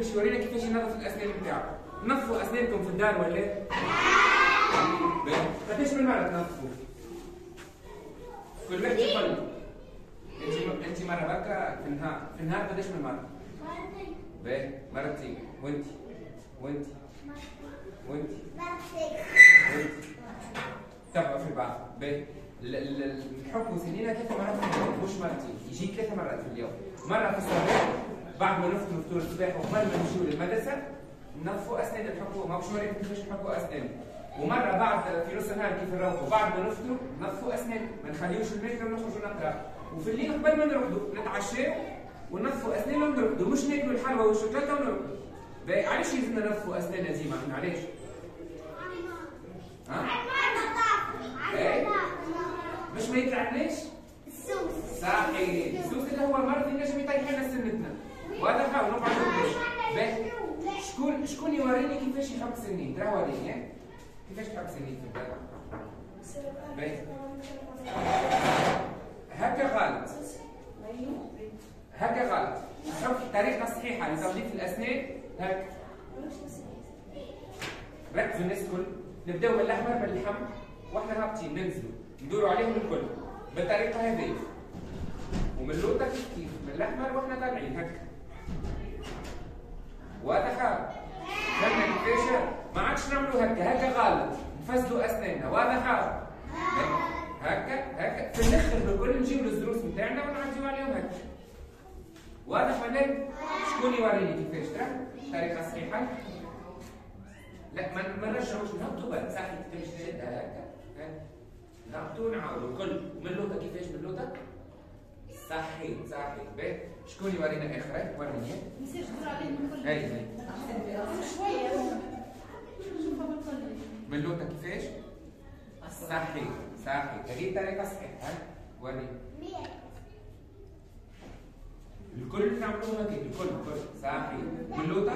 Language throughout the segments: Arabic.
باش يورينا كيفاش ينظف الأسنان بتاعه؟ نظفوا أسنانكم في الدار ولا باهي. قداش من مرة تنظفوا؟ كل واحد يقول أنت أنت مرة بركة في النهار. في النهار قداش من مرة؟ باهي مرتين وانت وانت وانت وانت تبعوا في بعض باهي الحكم سنينة ثلاث مرات في مش مرتين. يجي ثلاث مرات في اليوم. مرة في الصباح بعد ما نفطر فطور الصباح وقبل ما نمشيو للمدرسة ننظفوا أسنان الحكومة ما مش مريت كيفاش نحكوا أسنان. ومرة بعد في نص النهار كيف نروحوا بعد ما نفطروا ننظفوا أسنان. ما نخليوش المتر ونخرجوا نقرأ. وفي الليل قبل ما نرقدوا نتعشاو وننظفوا أسنان ونرقدوا مش ناكلوا الحلوى والشوكولاتة ونرقدوا علاش لازمنا ننظفوا أسناننا ديما علاش؟ ها؟ مش ما يتعبناش؟ يحط سنين وريني ها؟ كيفاش تحط سنين في البلد هكا غلط هكا غلط شوف الطريقة الصحيحه لتنظيف الاسنان هكا ركزوا الناس الكل نبداو من الاحمر من اللحم وإحنا هابطين ننزلوا ندوروا عليهم الكل بالطريقة هذه ومن اللوطه كيف كيف من الاحمر وإحنا طالعين هكا واضح فهمنا كيفاش ما عادش نعملوا هكا. هكا غلط نفسدوا أسناننا. واضح هكا هكا. في الآخر بالكل نجيب الزروس نتاعنا ونعديو عليهم هكا. واضح ولا لا؟ شكون يوريني كيفاش؟ ترى الطريقة الصحيحه لا ما نرجعوش. نهبطوا بعد صح كيفاش؟ تشدها هكا؟ نهبطوا نعاودوا الكل. من اللوطه كيفاش من اللوطه صحيح صحيح باهي شكون يورينا اخر وريني هاي هاي من اللوطه كيفاش صحيح صحيح هذه الطريقة صحيحه ها وريني الكل نعملوها هكاك الكل الكل صحيح من اللوطه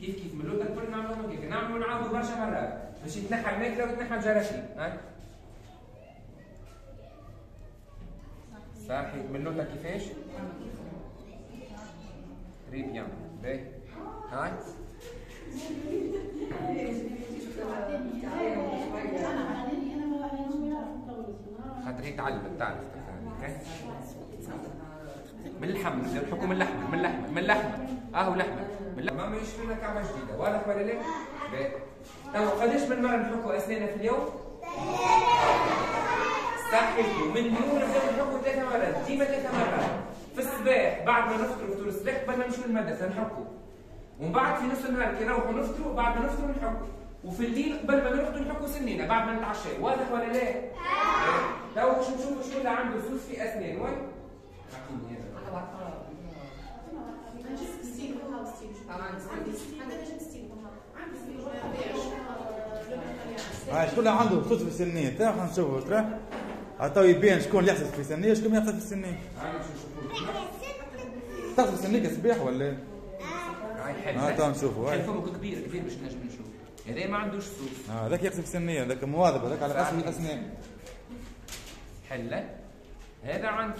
كيف كيف من اللوطه الكل نعملوها هكاك نعملوا نعاودوا برشا مرات باش يتنحى الماكله ويتنحى الجراثيم صحيح من اللوطه كيفاش تري بيان باهي هاي. خاطر هي تعلمت تعرف من اللحم نحكوا من اللحم من اللحم من اللحم اهو لحمة. من اللحم ما يشفي لنا كعبه جديده واضح ولا لا؟ باهي تو قداش من مرة نحكوا اسناننا في اليوم؟ صحيح من اليوم نبداو نحكوا ثلاثة مرات ديما ثلاثة مرات. في الصباح بعد ما نفطروا فطور الصباح قبل ما نمشوا للمدرسة نحكوا. ومن بعد في نص النهار كي نروحوا نفطروا بعد ما نفطروا نحكوا. وفي الليل قبل ما نرقدوا نحكوا سنينا بعد ما نتعشوا واضح ولا لا؟ تو باش نشوفوا؟ شنو اللي عنده سوس في أسنان؟ وين؟ اعطيني هذا هاي شكون اللي عنده؟ خصوص في السنين ترى خلينا نشوفوا ترى. حتى يبين شكون اللي يحسس في السنين شكون ما يحسس في نشوفوا تحسب في السنين كصباح ولا ها تو نشوفوا هاي فمك كبير كبير باش نجم نشوف هذا ما عندوش سوس آه، هذاك يحسب في السنين هذاك مواظب هذاك على قسم الاسنان حلة هذا عندك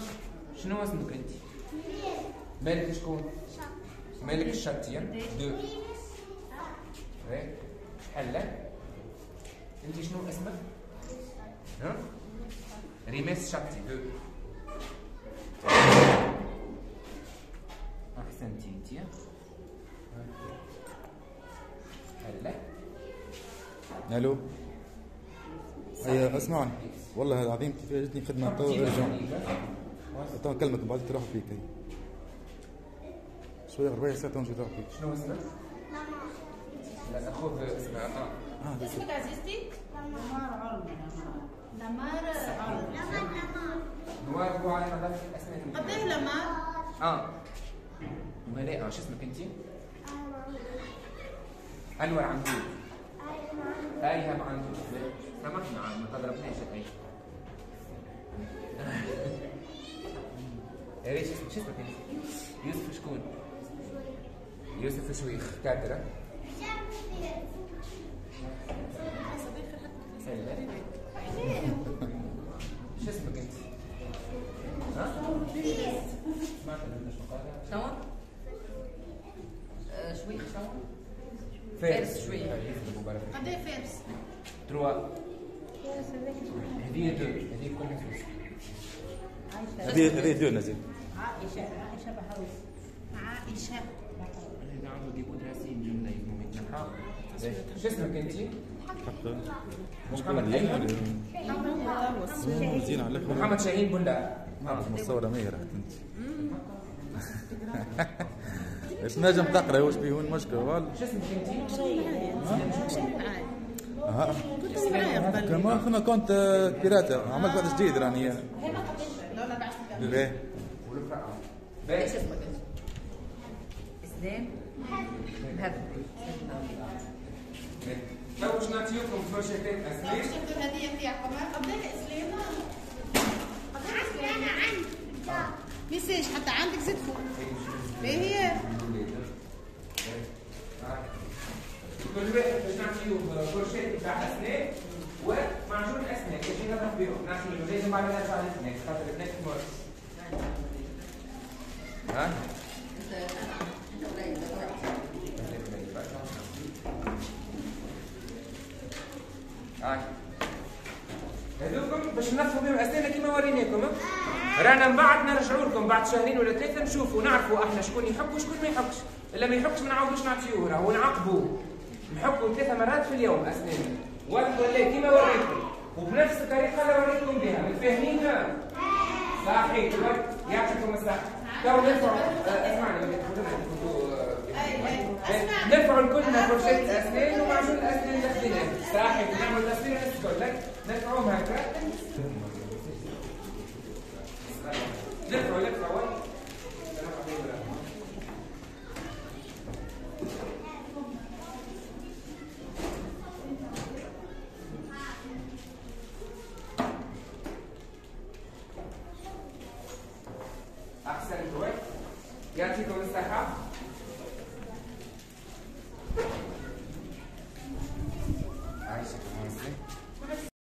شنو اسمك انت؟ مالك شكون؟ مالك الشتي دو. حلة انت شنو اسمك؟ ها؟ ريماس شتي دو احسنتي حلة ألو هي اسمعني والله العظيم كيف جتني خدمه تو ارجع تو نكلمك بعد تروح فيك هي شوية ربع ساعه تو نجي نروح فيك شنو اسمك؟ لا اخوه اسمه آه اسمك عزيزتي؟ لمار عربي نوار هو على نظافة الأسنان قديه لمار؟ آه. آه شو اسمك انت؟ أنور عنتور ايهم عنتور سامحنا عاد ما تضربناش اي ريت شو اسمك؟ شو اسمك انت؟ يوسف شكون؟ يوسف شويخ. كادرة سلة شو اسمك انت؟ ها؟ سمعت انت شو قالها؟ شنو؟ آه، فارس شوية. يفرقوا برا. قد إيه فارس؟ تروا هذه دو هذه كلها فلوس هذه هذه دو نزيد عائشة عائشة بحوس عائشة هذا عنده دي راسين جملة يفهموا شو اسمك انت؟ محمد الآخر محمد شاهين بندا مصورة مية رحت انت إيش نجم تقرا واش بيهون مشكلة والله شو اسمك انت؟ ها كنت معايا قبل كمان كنا كنت بيراتا عملت واحد جديد راني لولا بعثت باهي والفرقة إيش باهي اسمك انت؟ اسلام باش نعطيكم اسنان شفتوا الهدية تاعكم قبل اسلام ميساج حتى عندك زيد فوق باهي كل واحد باش نعطيه فرشة بتاع أسنان ومعجون أسنان. باش نضرب بيهم؟ نعطيه لازم بعد نرجع للاسنان خاطر الاسنان تمر ها؟ هاي هذوكم باش ننظفوا بهم أسناننا كيما وريناكم؟ رانا من بعد نرجعوا لكم بعد شهرين ولا ثلاثة نشوفوا نعرفوا أحنا شكون يحب وشكون ما يحبش. إلا ما يحبش ما نعاودوش نعطيوه راهو نعاقبوه نحكوا ثلاثة مرات في اليوم اسناننا واضح ولا كيما وريتكم وبنفس الطريقة اللي وريتكم بها. متفاهمين صحيح. يعطيكم الصحة. تو نرفعوا آه، اسمعنا اللي كنتوا كنتوا آه، نرفعوا كلنا فرشاة اسنان ومعجون الأسنان اللي خديناه صحيح. نعمل تصوير نسكت لك نرفعوهم هكا. احسنتوا يعطيكم الصحه